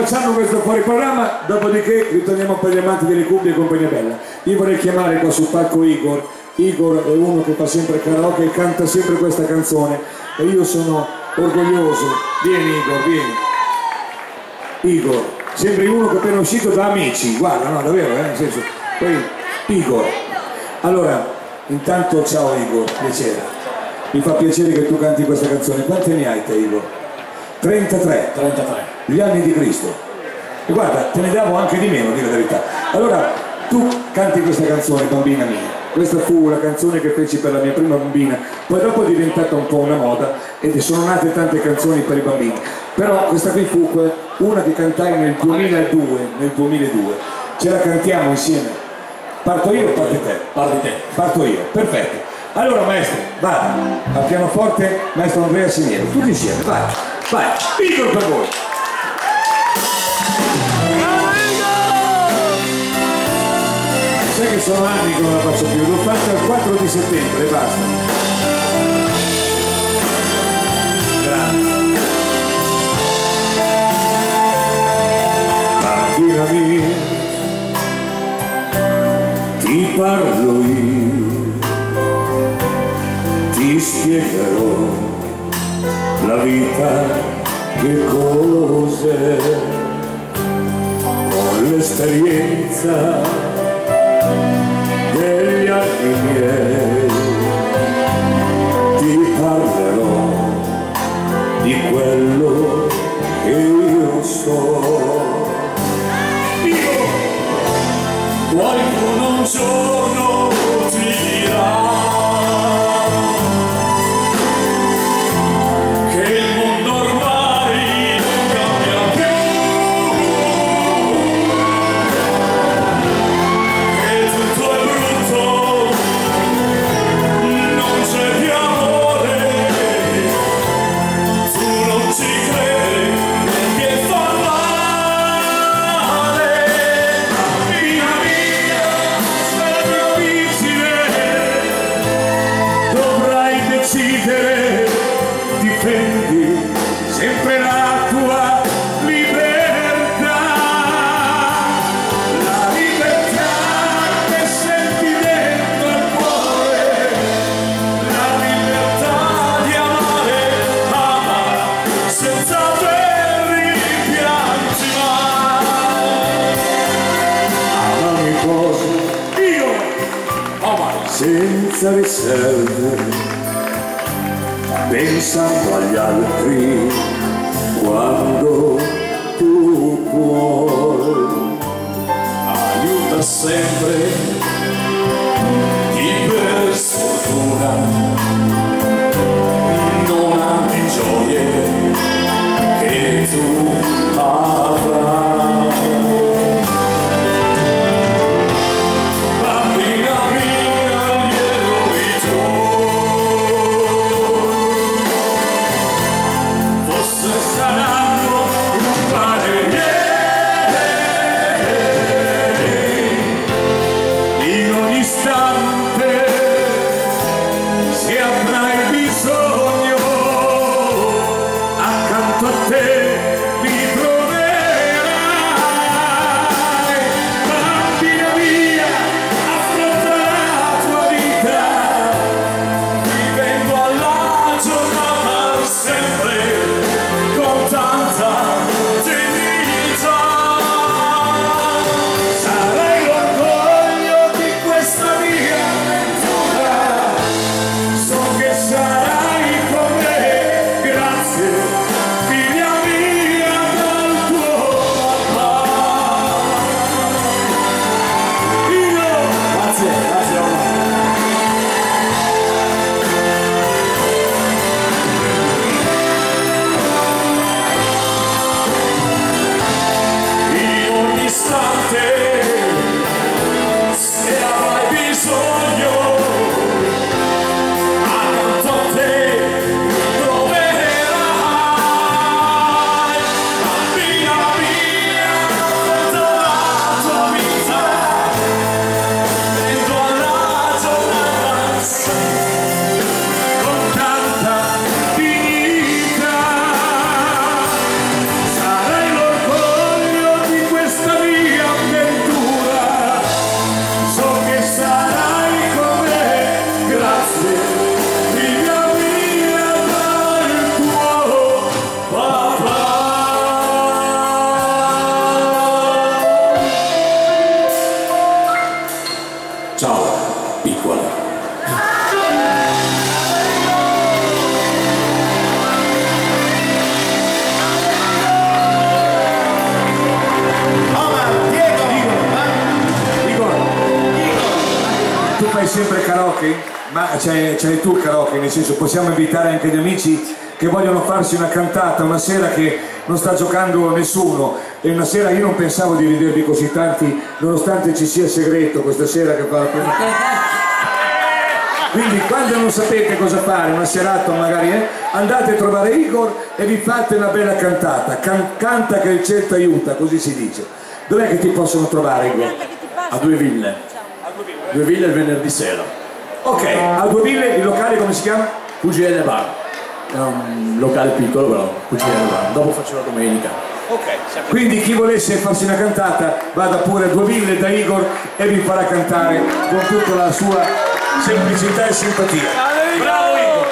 Facciamo questo fuori programma, dopodiché ritorniamo per gli amanti delle cuffie e compagnia bella. Io vorrei chiamare qua sul palco Igor. Igor è uno che fa sempre karaoke e canta sempre questa canzone e io sono orgoglioso. Vieni Igor, vieni. Igor, sembri uno che è appena uscito da amici, guarda, no, davvero, eh, nel senso. Poi Igor. Allora, intanto ciao Igor, piacere. Mi fa piacere che tu canti questa canzone. Quanti ne hai te Igor? 33. 33. Gli anni di Cristo. E guarda, te ne davo anche di meno, di la verità. Allora, tu canti questa canzone, bambina mia. Questa fu la canzone che feci per la mia prima bambina, poi dopo è diventata un po' una moda e sono nate tante canzoni per i bambini. Però questa qui fu una che cantai nel 2002, nel 2002. Ce la cantiamo insieme. Parto io o parti te? Parli te. Parto io, perfetto. Allora maestro, vada, al pianoforte maestro Andrea Siniero, tutti insieme, vai, vai, piccolo per voi. Sono anni che non la faccio più, l'ho fatta il 4 di settembre basta. Grazie. Bambina mia, ti parlo io, ti spiegherò la vita che cos'è, con l'esperienza degli anni miei ti parlerò di quello senza riserve, pensando agli altri star. Sempre karaoke? Ma tu il karaoke, nel senso possiamo invitare anche gli amici che vogliono farsi una cantata una sera che non sta giocando nessuno e una sera io non pensavo di vedervi così tanti nonostante ci sia segreto questa sera che fa la prima quindi quando non sapete cosa fare una serata magari eh, andate a trovare Igor e vi fate una bella cantata Can- canta che il ti aiuta così si dice dov'è che ti possono trovare Igor? A due ville. Due ville il venerdì sera. ok a due ville il locale come si chiama? QGL Bar. È un locale piccolo però, QGL Bar. Dopo faccio la domenica. Quindi chi volesse farsi una cantata vada pure a due ville da Igor e vi farà cantare con tutta la sua semplicità e simpatia. Bravo Igor!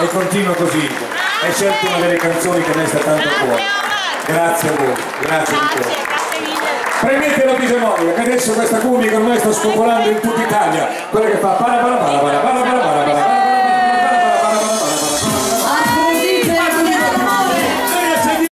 E continua così Igor. È certo una delle canzoni che a me sta tanto a cuore. Grazie a voi, grazie di cuore. Prendete la bisognosa che adesso questa cumbia che ormai sta spopolando in tutta Italia, quella che fa para para para para para para para para